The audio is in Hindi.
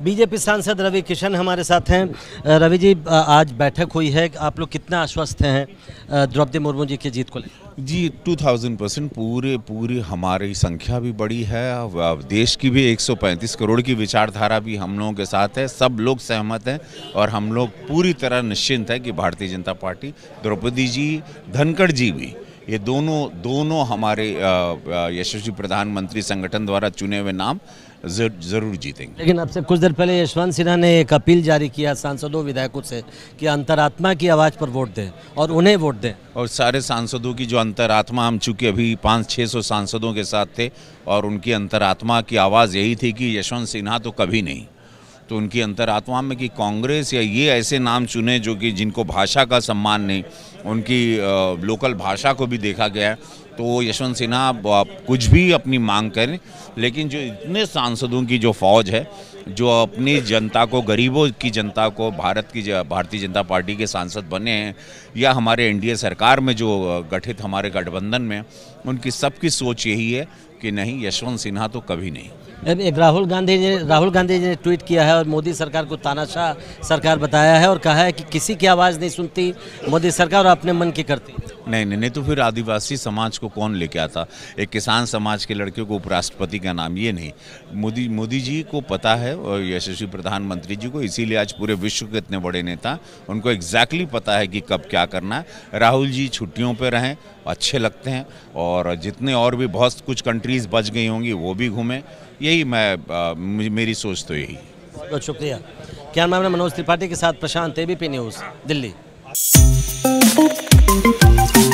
बीजेपी सांसद रवि किशन हमारे साथ हैं। रवि जी आज बैठक हुई है। आप लोग कितना आश्वस्त हैं द्रौपदी मुर्मू जी की जीत को लेकर? जी 2000 परसेंट पूरे, पूरी हमारी संख्या भी बड़ी है। देश की भी 135 करोड़ की विचारधारा भी हम लोगों के साथ है। सब लोग सहमत हैं और हम लोग पूरी तरह निश्चिंत हैं कि भारतीय जनता पार्टी, द्रौपदी जी, धनखड़ जी भी ये दोनों दोनों हमारे यशस्वी प्रधानमंत्री संगठन द्वारा चुने हुए नाम जर- ज़रूर जीतेंगे। लेकिन अब से कुछ देर पहले यशवंत सिन्हा ने एक अपील जारी किया सांसदों विधायकों से कि अंतरात्मा की आवाज़ पर वोट दें और उन्हें वोट दें। और सारे सांसदों की जो अंतरात्मा हम चूँकि अभी पाँच छः सौ सांसदों के साथ थे और उनकी अंतरात्मा की आवाज़ यही थी कि यशवंत सिन्हा तो कभी नहीं। तो उनकी अंतरात्मा में कि कांग्रेस या ये ऐसे नाम चुने जो कि जिनको भाषा का सम्मान नहीं, उनकी लोकल भाषा को भी देखा गया है। तो यशवंत सिन्हा ब- कुछ भी अपनी मांग करें, लेकिन जो इतने सांसदों की जो फौज है, जो अपनी जनता को, गरीबों की जनता को, भारत की भारतीय जनता पार्टी के सांसद बने हैं, या हमारे एनडीए सरकार में जो गठित हमारे गठबंधन में, उनकी सबकी सोच यही है कि नहीं, यशवंत सिन्हा तो कभी नहीं। राहुल गांधी जी, राहुल गांधी जी ने ट्वीट किया है और मोदी सरकार को तानाशाह सरकार बताया है और कहा है कि किसी की आवाज़ नहीं सुनती, मोदी सरकार और अपने मन की करती। नहीं नहीं नहीं तो फिर आदिवासी समाज को कौन लेके आता? एक किसान समाज के लड़के को उपराष्ट्रपति का नाम, ये नहीं। मोदी मोदी जी को पता है और यशस्वी प्रधानमंत्री जी को, इसीलिए आज पूरे विश्व के इतने बड़े नेता, उनको एग्जैक्टली exactly पता है कि कब क्या करना है। राहुल जी छुट्टियों पर रहें, अच्छे लगते हैं, और जितने और भी बहुत कुछ कंट्रीज़ बच गई होंगी, वो भी घूमें। यही मैं मेरी सोच तो यही बहुत शुक्रिया। क्या नाम है मनोज त्रिपाठी के साथ? Prashant ABP news Delhi. Thank you.